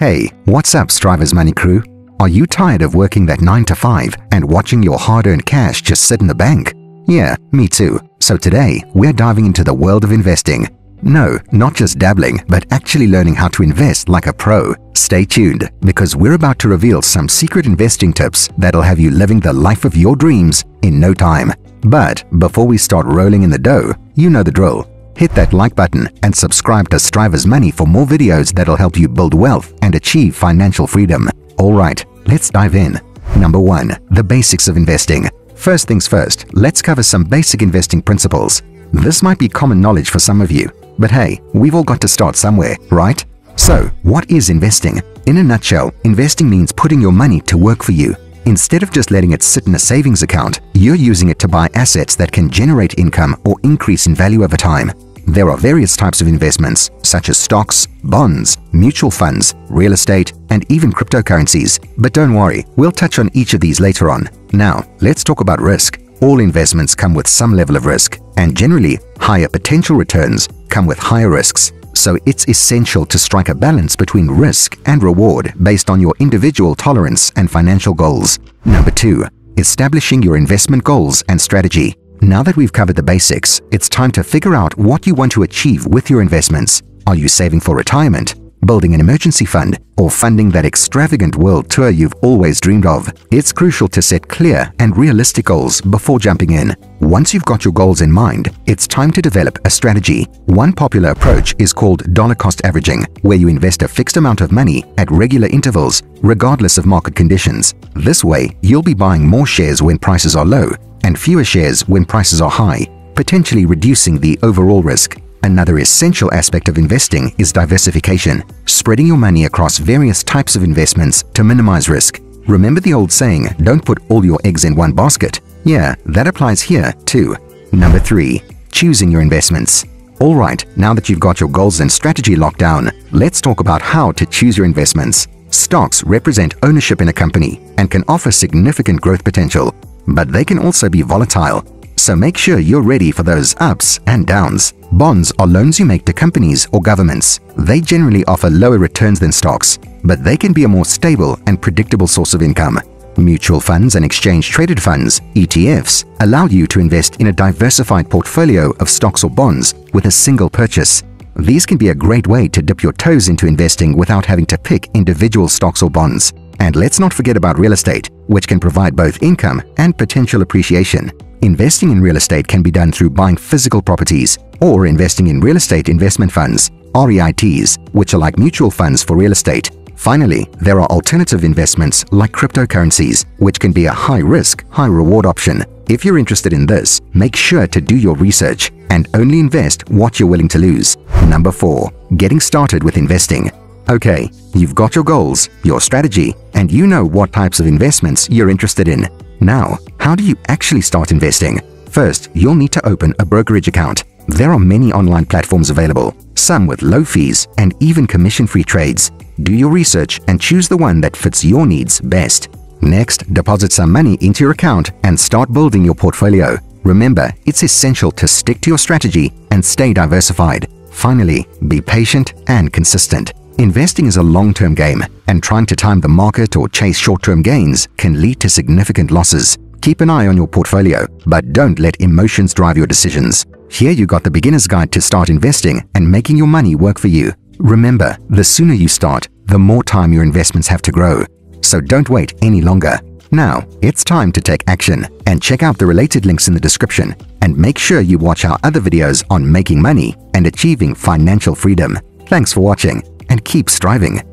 Hey, what's up, Striverz Money crew? Are you tired of working that 9 to 5 and watching your hard-earned cash just sit in the bank? Yeah, me too. So today, we're diving into the world of investing. No, not just dabbling, but actually learning how to invest like a pro. Stay tuned, because we're about to reveal some secret investing tips that'll have you living the life of your dreams in no time. But before we start rolling in the dough, you know the drill. Hit that like button and subscribe to Striverz Money for more videos that'll help you build wealth and achieve financial freedom. Alright, let's dive in. Number 1. The basics of investing. First things first, let's cover some basic investing principles. This might be common knowledge for some of you, but hey, we've all got to start somewhere, right? So, what is investing? In a nutshell, investing means putting your money to work for you. Instead of just letting it sit in a savings account, you're using it to buy assets that can generate income or increase in value over time. There are various types of investments, such as stocks, bonds, mutual funds, real estate, and even cryptocurrencies. But don't worry, we'll touch on each of these later on. Now, let's talk about risk. All investments come with some level of risk, and generally, higher potential returns come with higher risks. So it's essential to strike a balance between risk and reward based on your individual tolerance and financial goals. Number 2. Establishing your investment goals and strategy. Now that we've covered the basics, it's time to figure out what you want to achieve with your investments. Are you saving for retirement? building an emergency fund, or funding that extravagant world tour you've always dreamed of. It's crucial to set clear and realistic goals before jumping in. Once you've got your goals in mind, it's time to develop a strategy. One popular approach is called dollar cost averaging, where you invest a fixed amount of money at regular intervals, regardless of market conditions. This way, you'll be buying more shares when prices are low and fewer shares when prices are high, potentially reducing the overall risk. Another essential aspect of investing is diversification, spreading your money across various types of investments to minimize risk. Remember the old saying, don't put all your eggs in one basket? Yeah, that applies here too. Number 3. Choosing your investments. Alright, now that you've got your goals and strategy locked down, let's talk about how to choose your investments. Stocks represent ownership in a company and can offer significant growth potential, but they can also be volatile so make sure you're ready for those ups and downs. Bonds are loans you make to companies or governments. They generally offer lower returns than stocks, but they can be a more stable and predictable source of income. Mutual funds and exchange-traded funds, ETFs, allow you to invest in a diversified portfolio of stocks or bonds with a single purchase. These can be a great way to dip your toes into investing without having to pick individual stocks or bonds. And let's not forget about real estate, which can provide both income and potential appreciation. Investing in real estate can be done through buying physical properties or investing in real estate investment funds, REITs, which are like mutual funds for real estate. Finally, there are alternative investments like cryptocurrencies, which can be a high-risk, high-reward option. If you're interested in this, make sure to do your research and only invest what you're willing to lose. Number 4. Getting started with investing. Okay, you've got your goals, your strategy, and you know what types of investments you're interested in. Now, how do you actually start investing? First, you'll need to open a brokerage account. There are many online platforms available, some with low fees and even commission-free trades. Do your research and choose the one that fits your needs best. Next, deposit some money into your account and start building your portfolio. Remember, it's essential to stick to your strategy and stay diversified. Finally, be patient and consistent. Investing is a long-term game, and trying to time the market or chase short-term gains can lead to significant losses. Keep an eye on your portfolio, but don't let emotions drive your decisions. Here you got the beginner's guide to start investing and making your money work for you. Remember, the sooner you start, the more time your investments have to grow. So don't wait any longer. Now, it's time to take action and check out the related links in the description and make sure you watch our other videos on making money and achieving financial freedom. Thanks for watching and keep striving.